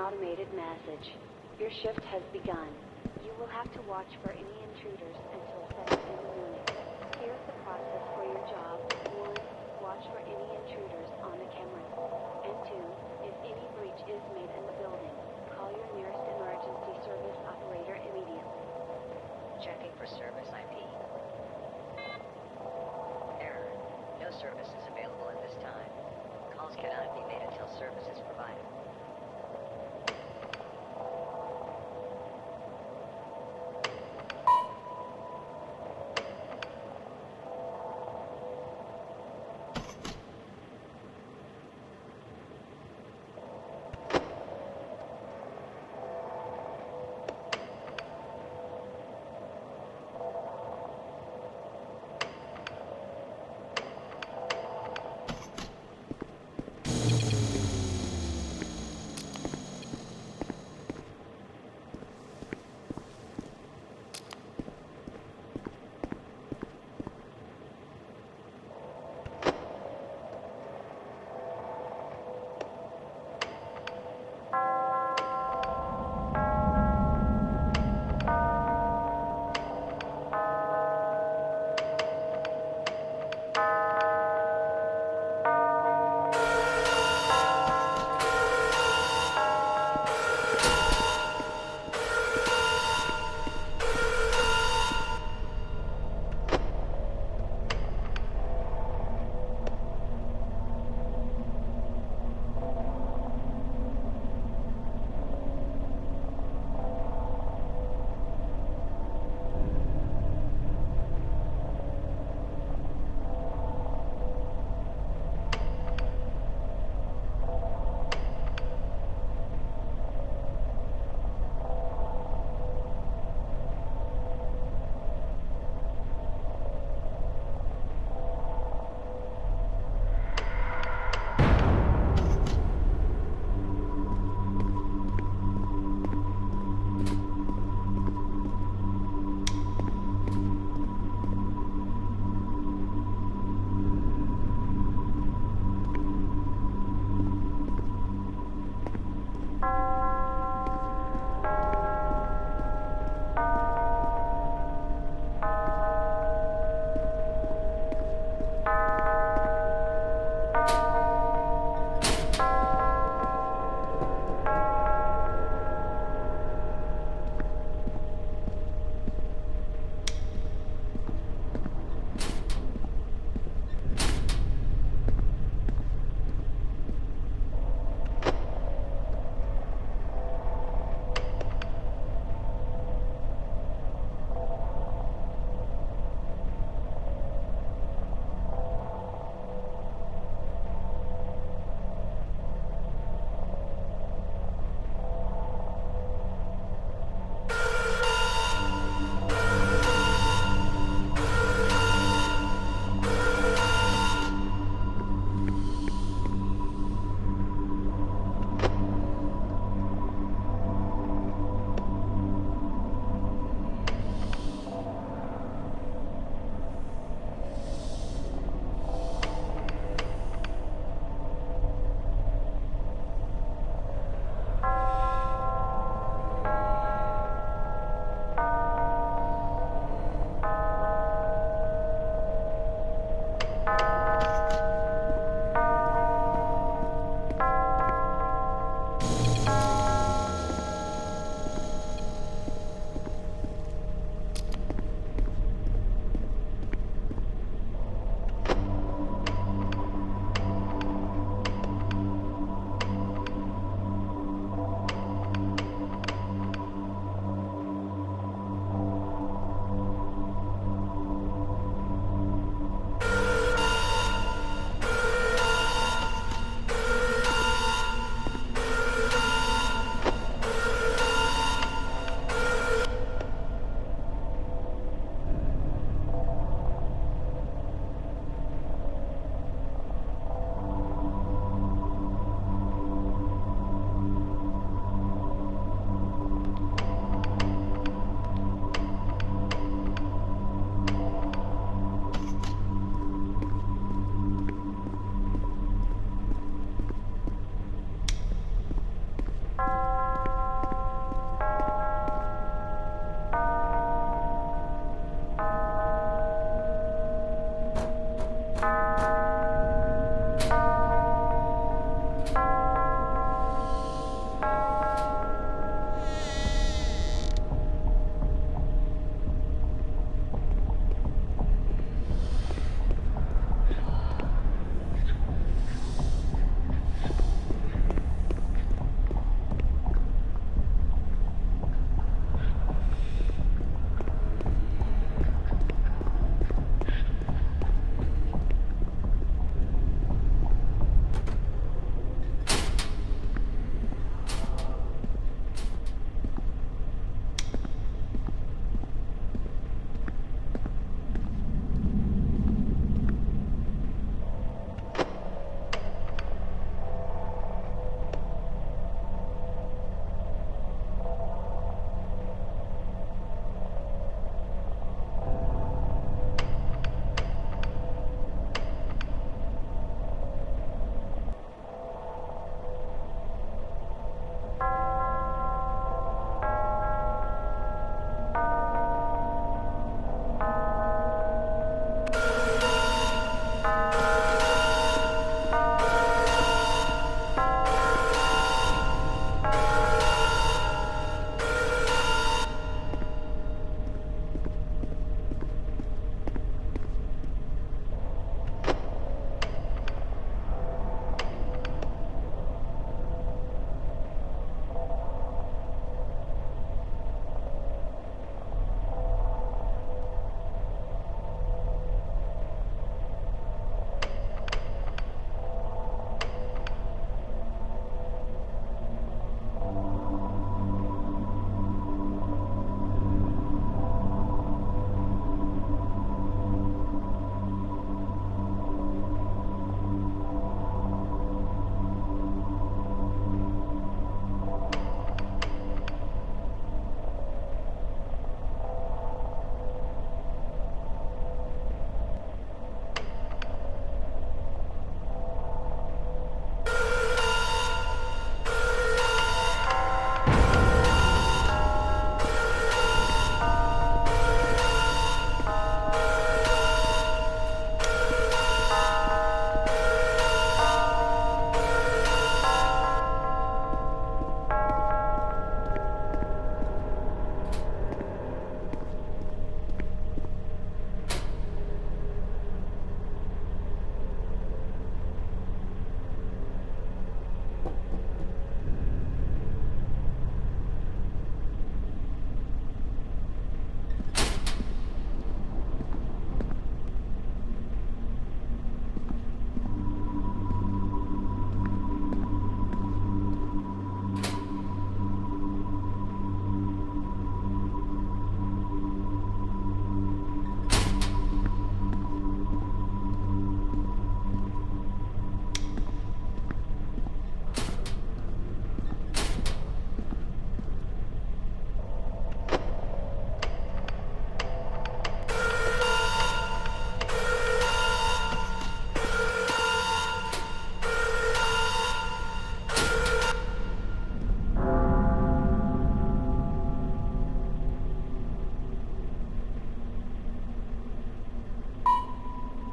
automated message. Your shift has begun. You will have to watch for any intruders until 7 in the morning. Here's the process for your job. 1. Watch for any intruders on the cameras. And 2. If any breach is made in the building,